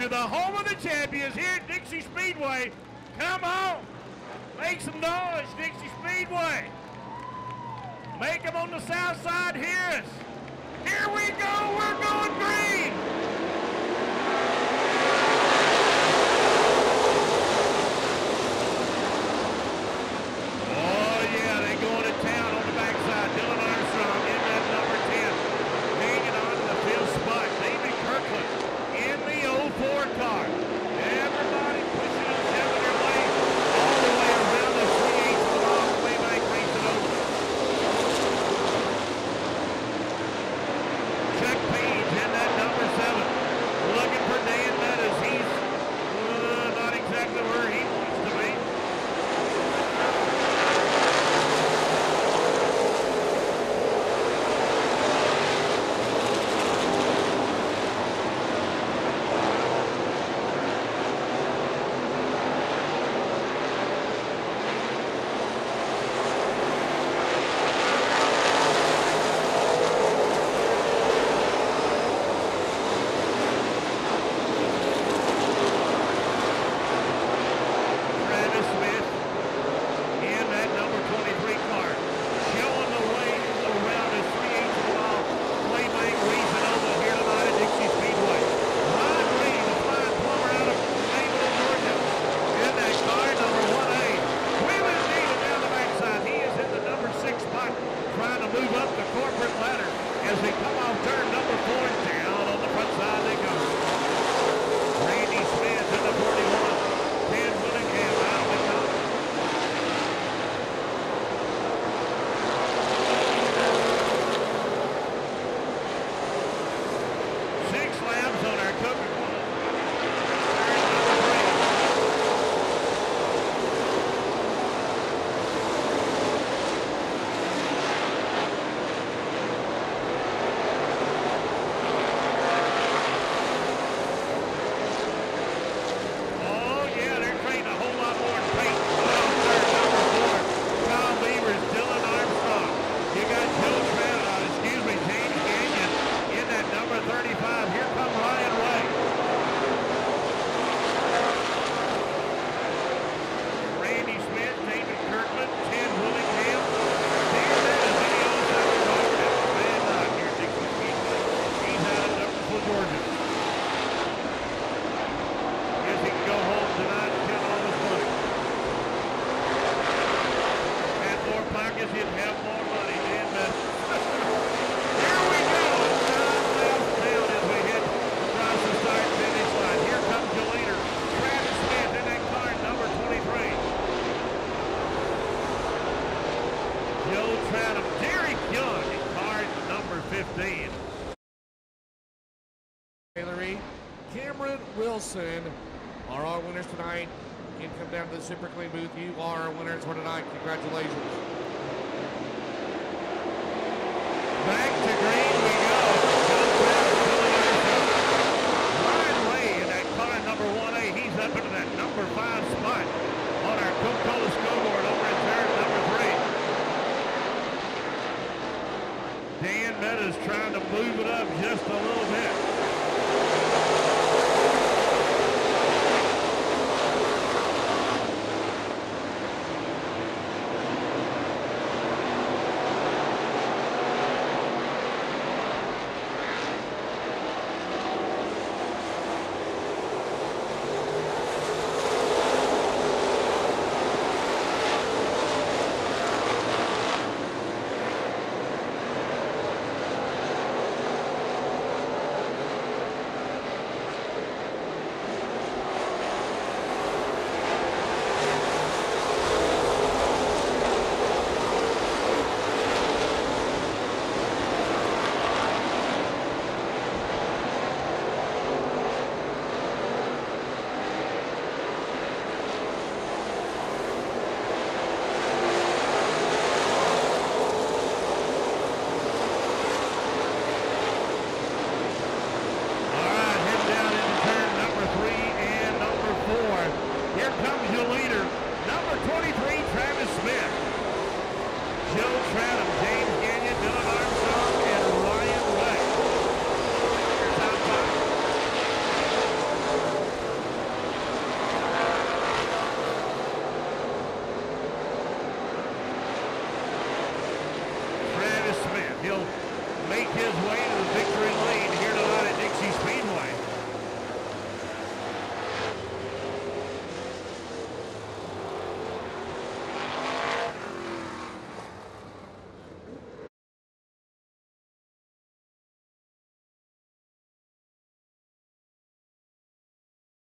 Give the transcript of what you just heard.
to the home of the champions here at Dixie Speedway. Come on, make some noise, Dixie Speedway. Make them on the south side hear us. Here we go, we're going green. as they come off turn number four 15. Hillary, Cameron Wilson are our winners tonight. You can come down to the Super Clean booth. You are our winners for tonight. Congratulations. Dan Meadows trying to move it up just a little bit. his way to the victory lane.